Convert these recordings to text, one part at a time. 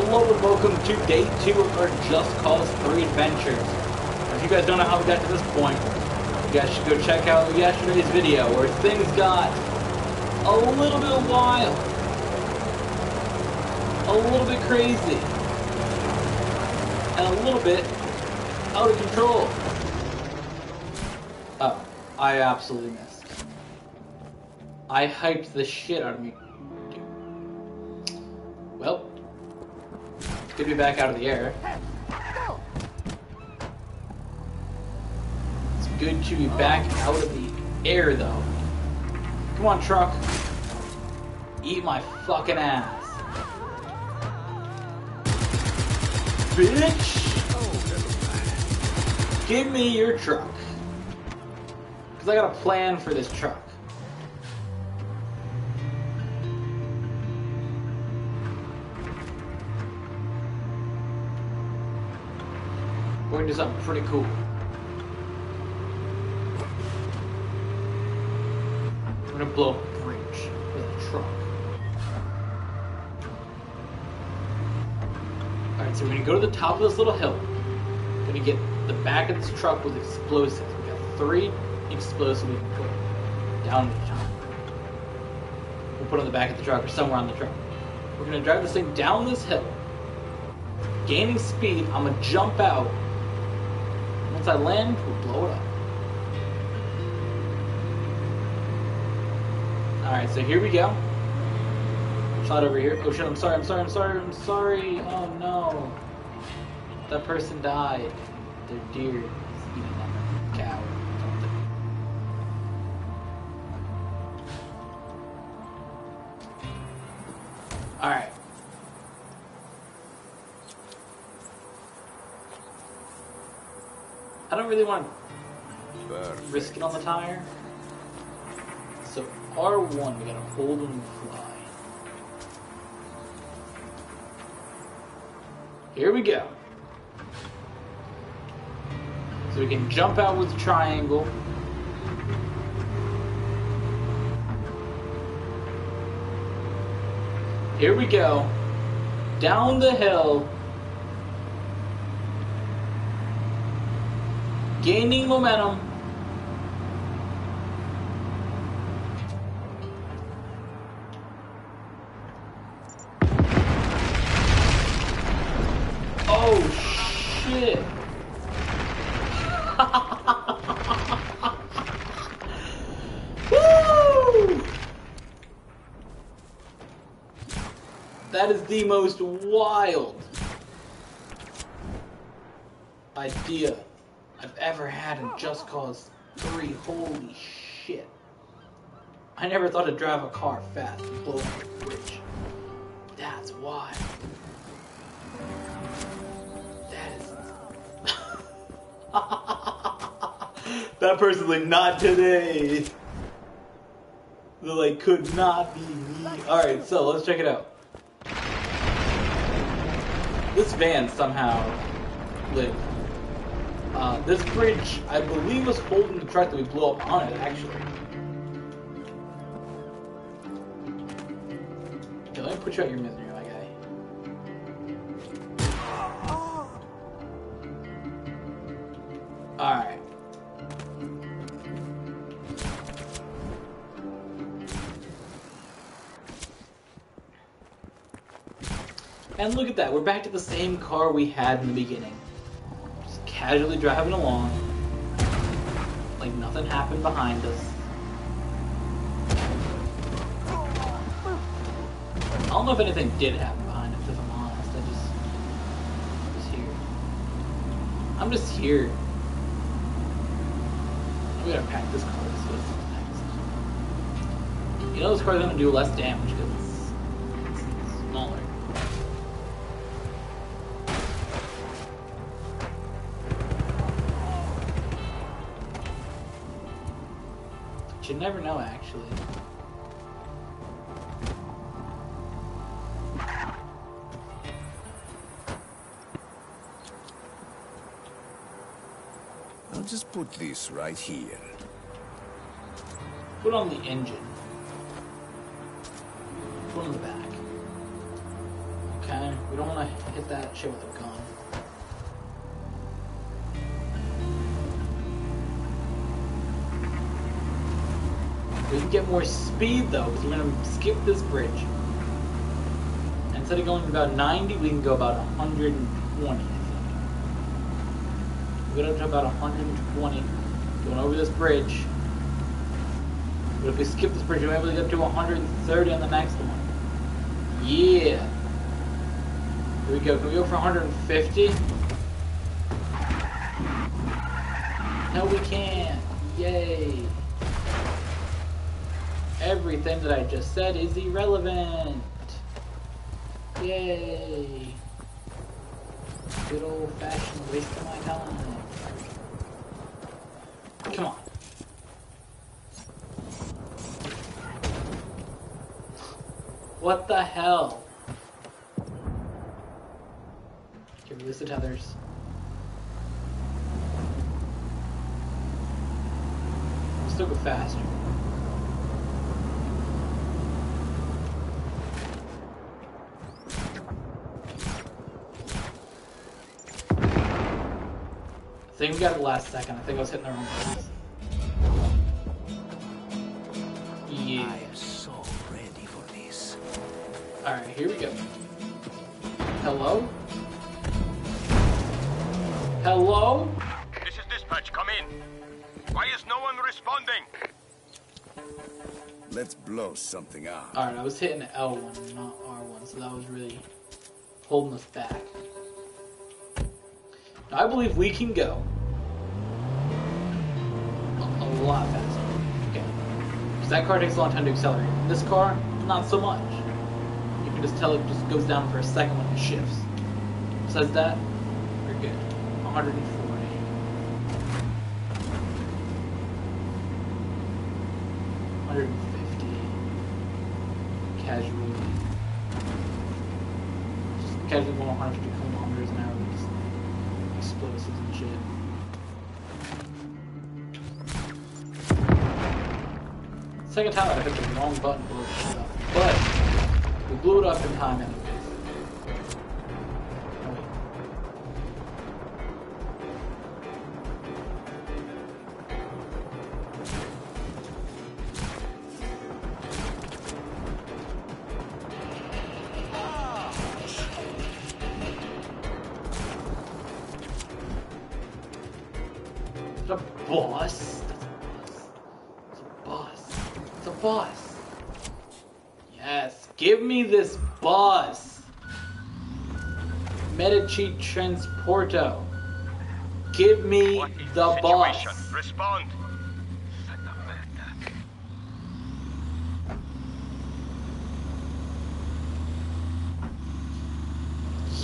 Hello and welcome to day two of our Just Cause 3 adventures. If you guys don't know how we got to this point, you guys should go check out yesterday's video where things got a little bit wild, a little bit crazy, and a little bit out of control. Oh, I absolutely missed. I hyped the shit out of me. To be back out of the air. It's good to be back out of the air, though. Come on, truck. Eat my fucking ass. Bitch! Give me your truck. Because I got a plan for this truck. We're do something pretty cool. We're gonna blow up a bridge with a truck. Alright, so we're gonna go to the top of this little hill. We're gonna get the back of this truck with explosives. We got three explosives we can put down the truck. We'll put on the back of the truck or somewhere on the truck. We're gonna drive this thing down this hill. Gaining speed, I'm gonna jump out. Once I land, we'll blow it up. Alright, so here we go. Shot over here. Oh shit, I'm sorry, I'm sorry, I'm sorry, I'm sorry. Oh no. That person died. Their deer is eating them. Cow. Alright. I don't really want to risk it on the tire. So R1, we gotta hold and fly. Here we go. So we can jump out with the triangle. Here we go. Down the hill. Gaining momentum. Oh shit. Woo! That is the most wild idea ever had in Just Cause 3. Holy shit. I never thought to drive a car fast and blow up a bridge. That's wild. That is. that person's like, not today. They're like, could not be me. Alright, so let's check it out. This van somehow lived. Uh, this bridge, I believe, was holding the truck that we blew up on it, actually. Okay, let me put you out your misery, my guy. Alright. And look at that, we're back to the same car we had in the beginning. Casually driving along. Like nothing happened behind us. I don't know if anything did happen behind us, if I'm honest. I just... I'm just here. I'm just here. We gotta pack this car. Next. You know this car's gonna do less damage you never know, actually. I'll just put this right here. Put on the engine. Put on the back. Okay, we We don't want to hit that shit with a gun. Get more speed though, because we're gonna skip this bridge. Instead of going about 90, we can go about 120, I think. We get up to about 120, going over this bridge. But if we skip this bridge, we're able to get to 130 on the one. Yeah. Here we go. Can we go for 150? No, we can't. Yay. Everything that I just said is irrelevant. Yay. Good old fashioned waste of my time. Come on. What the hell? Okay, release the tethers. Still go faster. I think we got it last second. I think I was hitting the wrong buttons. Yeah. I am so ready for this. Alright, here we go. Hello? Hello? This is dispatch. Come in. Why is no one responding? Let's blow something out. Alright, I was hitting L1, not R1, so that was really holding us back. I believe we can go a, lot faster. Okay. Because that car takes a long time to accelerate. This car, not so much. You can just tell it just goes down for a second when it shifts. Besides that, we're good. 140. Hundred and fifty. Casually. Just casually going 150 kilometers an hour explosives and shit. Second time I hit the wrong button the shit up. But we blew it up in time boss. That's a boss. It's a boss. It's a boss. Yes, give me this boss. Medici Transporto. Give me What is the the boss. Respond.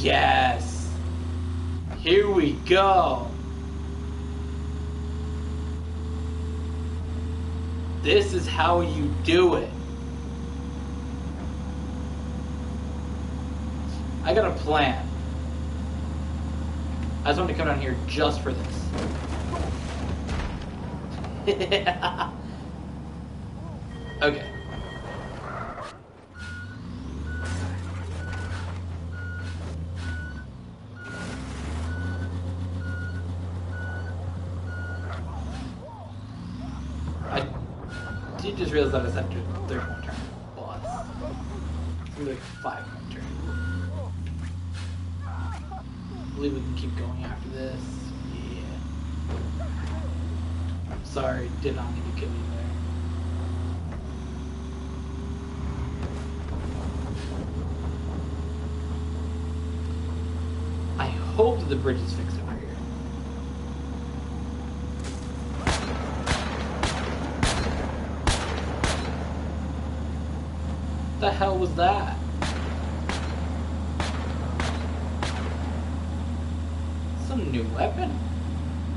Yes. Here we go. This is how you do it. I got a plan. I just wanted to come down here just for this. okay. I just that I said to third one turn. Boss. It's like five one turn. I believe we can keep going after this. Yeah. Sorry, did not need to kill you there. I hope the bridge is fixed over here. the hell was that? Some new weapon?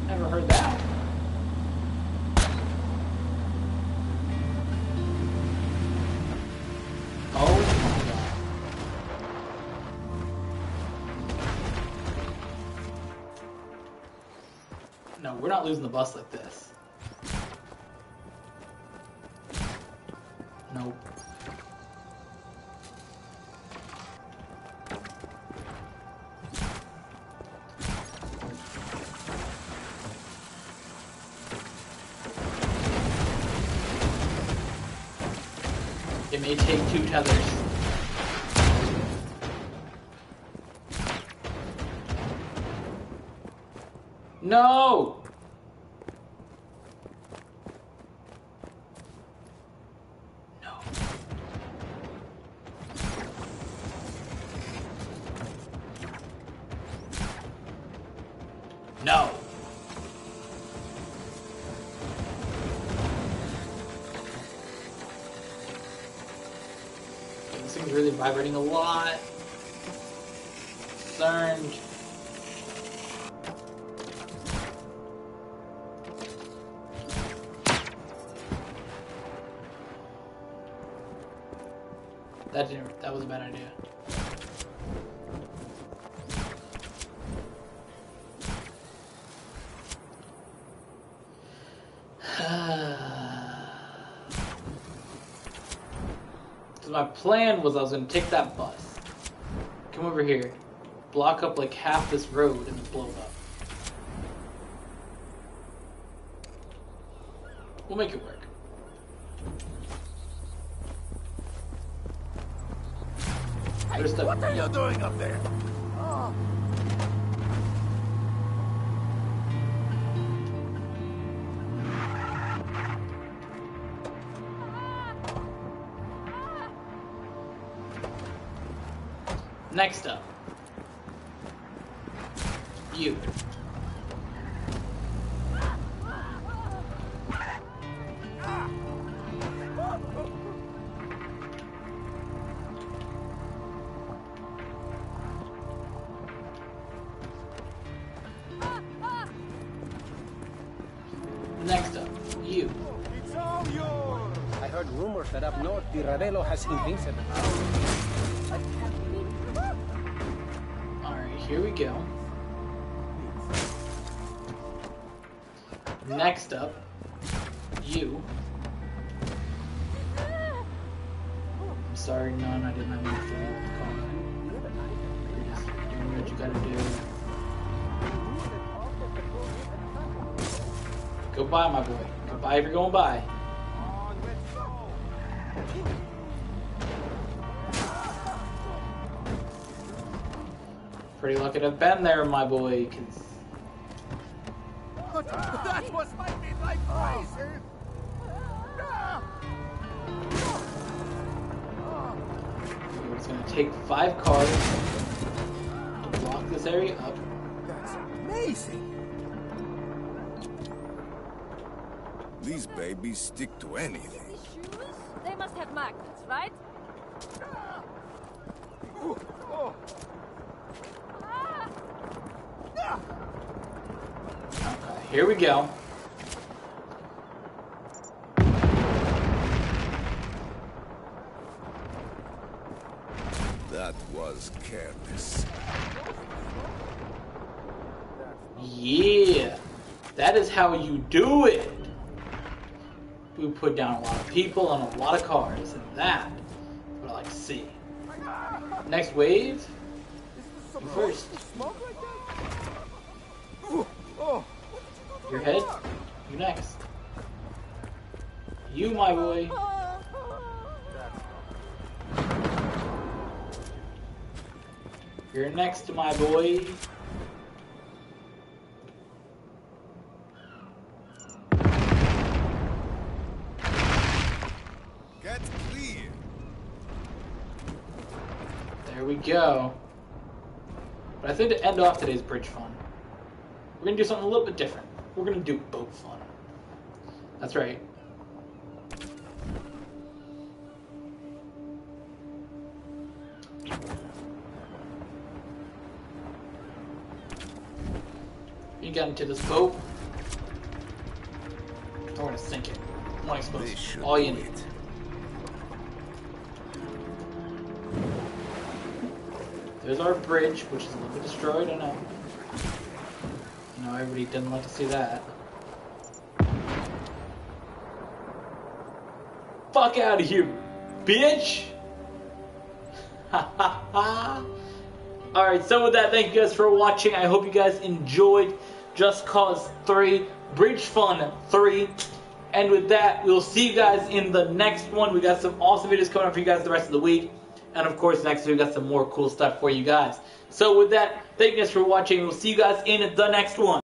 Never heard that. Oh. No, we're not losing the bus like this. May take two tethers. No! No. No. Vibrating a lot. Concerned. My plan was I was gonna take that bus, come over here, block up like half this road, and blow it up. We'll make it work. The What are you doing up there? Oh. Next up. You. Next up, you. It's all yours. I heard rumors that up north, Tiradelo has invincible. Here we go. Next up, you. I'm sorry, none, I didn't have any food. You're just doing what you gotta do. Goodbye, my boy. Goodbye if you're going by. Pretty lucky to have been there, my boy, because That was my midlife crisis. it's going to take five cars to block this area up. That's amazing. These babies stick to anything. These shoes? They must have magnets, right? Okay, here we go. That was careless. Yeah, that is how you do it. We put down a lot of people and a lot of cars, and that is what I like to see. Next wave. You first. Your head. You next. You, my boy. You're next to my boy. Get clear. There we go. But I think to end off today's bridge fun, we're gonna do something a little bit different. We're gonna do boat fun. That's right. You get into this boat. I want to sink it. One This explosive. All you need. There's our bridge, which is a little bit destroyed, I know. Everybody didn't like to see that. Fuck out of here, bitch! Alright, so with that, thank you guys for watching. I hope you guys enjoyed Just Cause 3, Bridge Fun 3, And with that, we'll see you guys in the next one. We got some awesome videos coming up for you guys the rest of the week. And of course, next week we got some more cool stuff for you guys. So with that, thank you guys for watching. We'll see you guys in the next one.